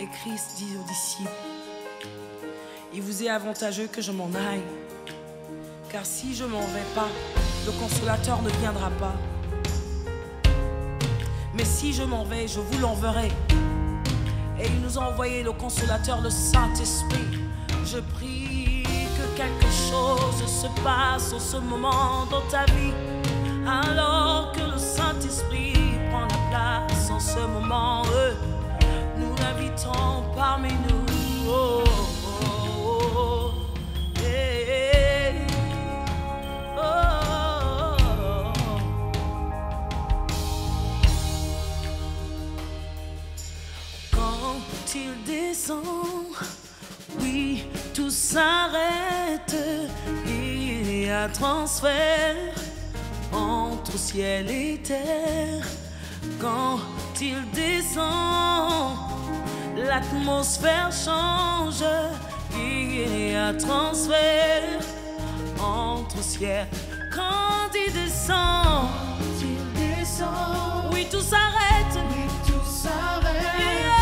Et Christ dit aux disciples, il vous est avantageux que je m'en aille, car si je m'en vais pas, le consolateur ne viendra pas. Mais si je m'en vais, je vous l'enverrai. Et il nous a envoyé le consolateur, le Saint-Esprit. Je prie que quelque chose se passe en ce moment dans ta vie, alors que le Saint-Esprit prend la place en ce moment parmi nous. Oh, oh, oh, Quand il descend, oui, tout s'arrête. Il y a transfert entre ciel et terre. Quand il descend, l'atmosphère change, il y a transfert entre ciel. Quand il descend, il descend oui tout s'arrête, oui tout s'arrête.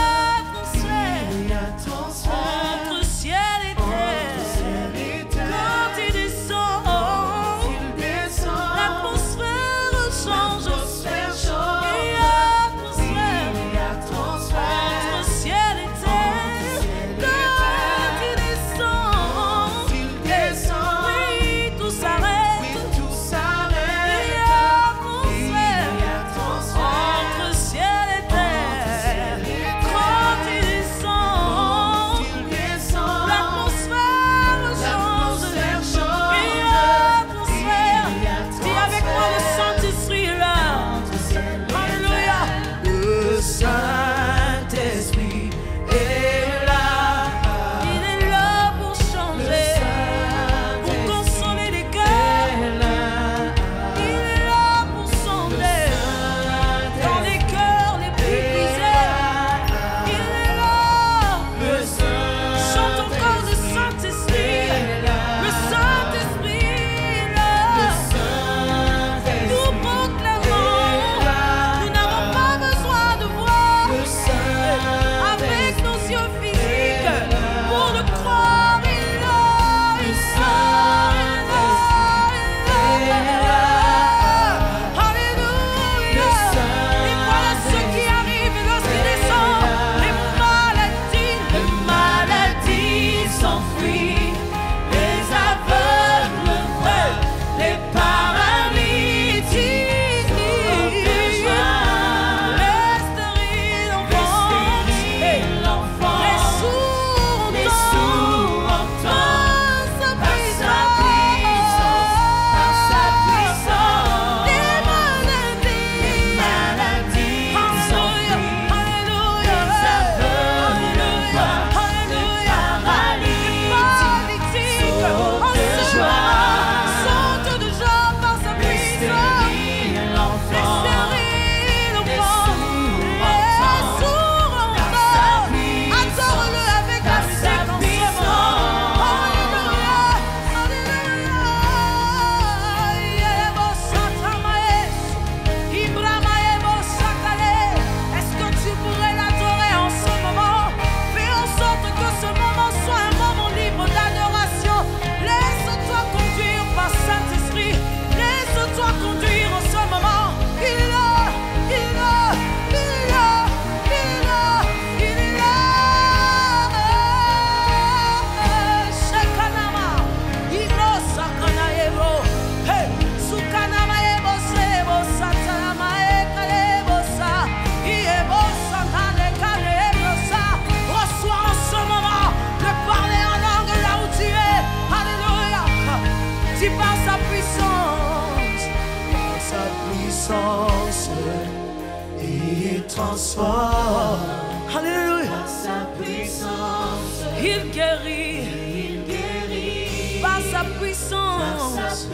Alléluia. Par sa puissance, il guérit. Il guérit. Par sa puissance,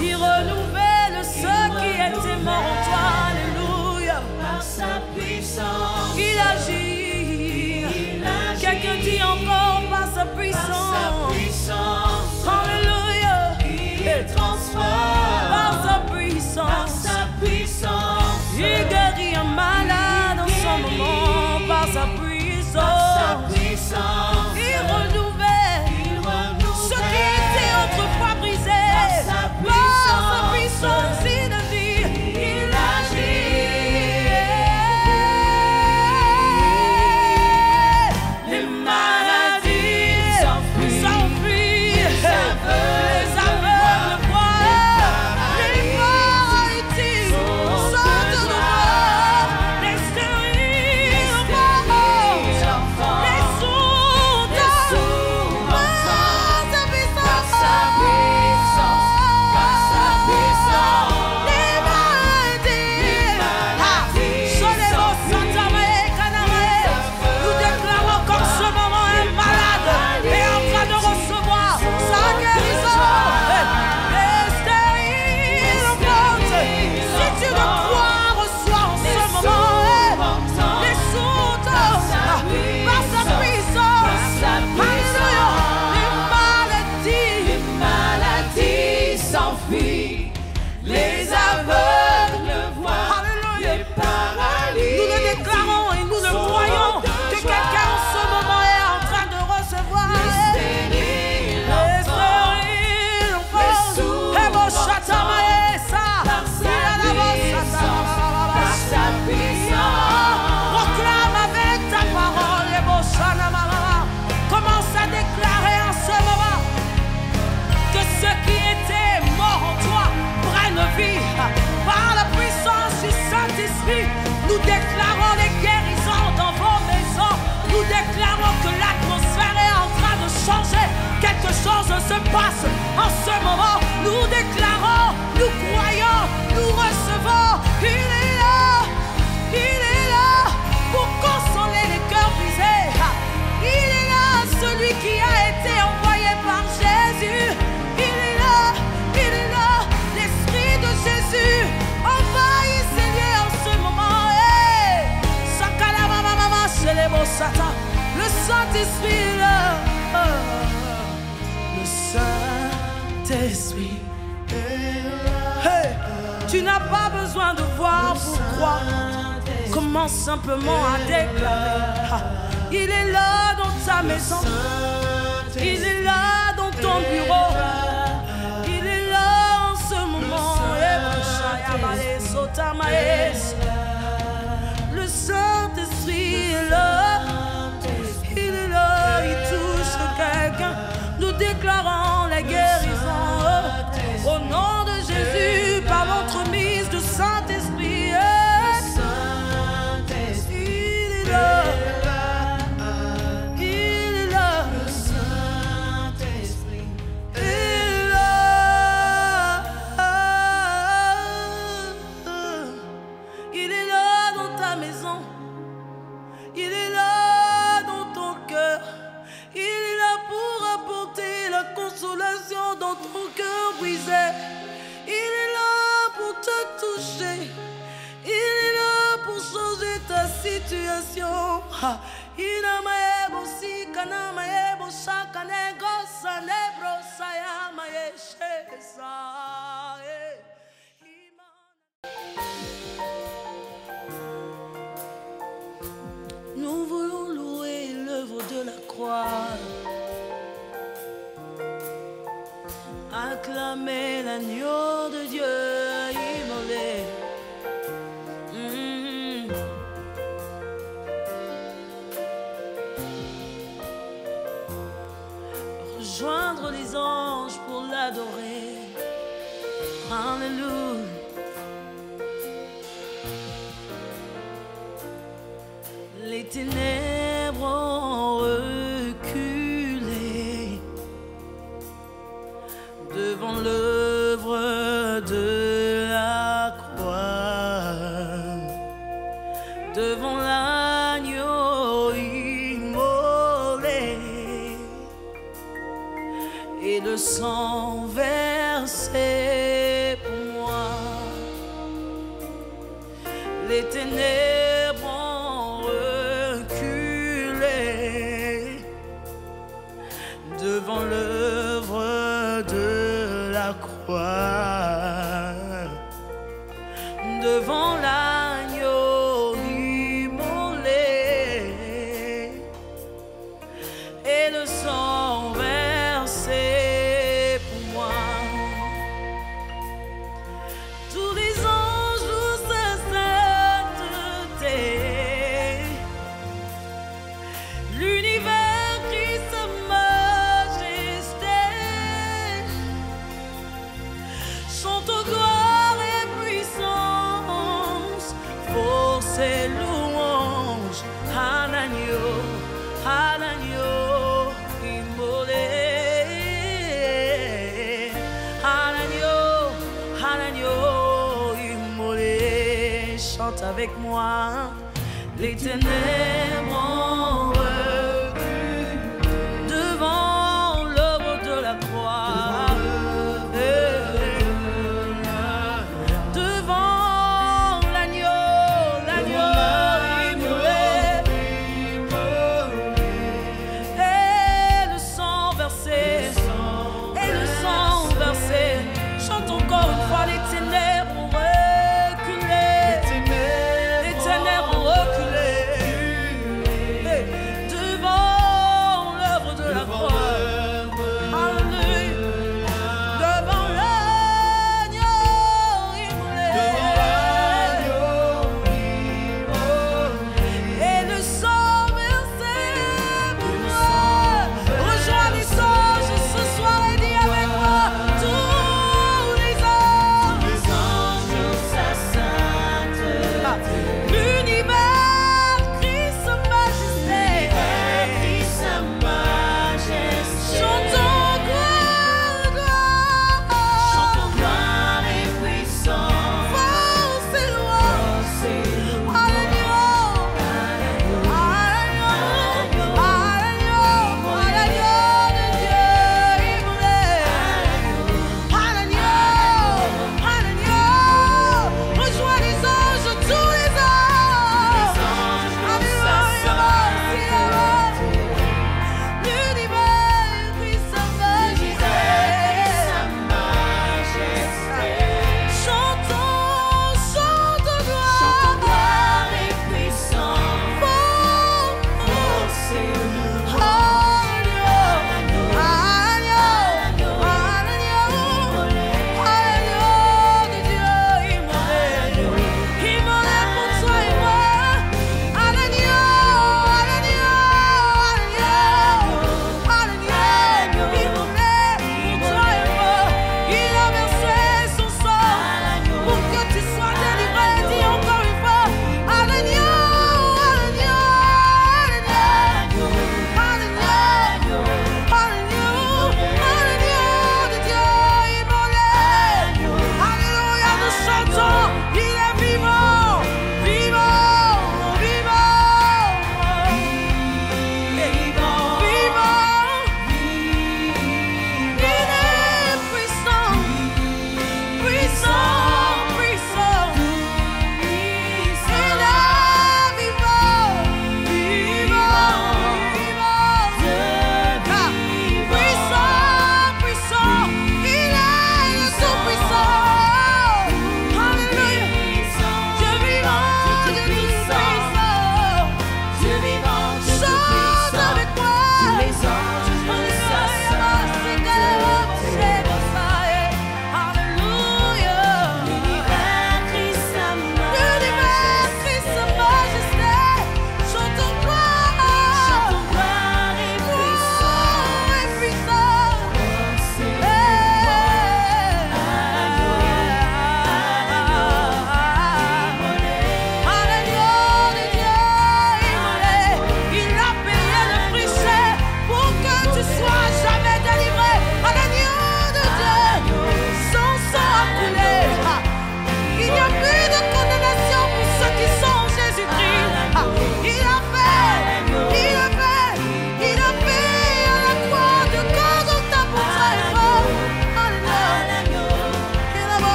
il renouvelle ce qui était mort en toi. Alléluia. Par sa puissance, il agit. Se passe en ce moment. Nous déclarons, nous croyons, nous recevons. Il est là, il est là pour consoler les cœurs brisés. Il est là, celui qui a été envoyé par Jésus. Il est là, il est là, l'Esprit de Jésus envahit lieux en ce moment. Hey! Sakalamamamama, shelebosata. Le Saint-Esprit là. Le Hey! Tu n'as pas besoin de voir pour croire. Commence simplement à déclarer. Il est là dans ta maison. Il est là dans ton bureau. Il est là en ce moment. Acclamer l'agneau de Dieu immolé. Mm. Rejoindre les anges pour l'adorer. Alléluia. Les devant l'agneau immolé. Et le sang versé pour moi. Les ténèbres Chante gloire et puissance, force et louange à l'agneau, à l'agneau immolé, à l'agneau, à l'agneau immolé. Chante avec moi, les ténèbres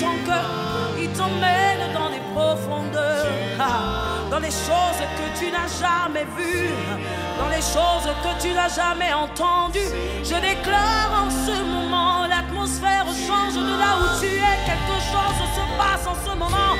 ton cœur, il t'emmène dans les profondeurs, dans les choses que tu n'as jamais vues, dans les choses que tu n'as jamais entendues. Je déclare en ce moment, l'atmosphère change de là où tu es, quelque chose se passe en ce moment.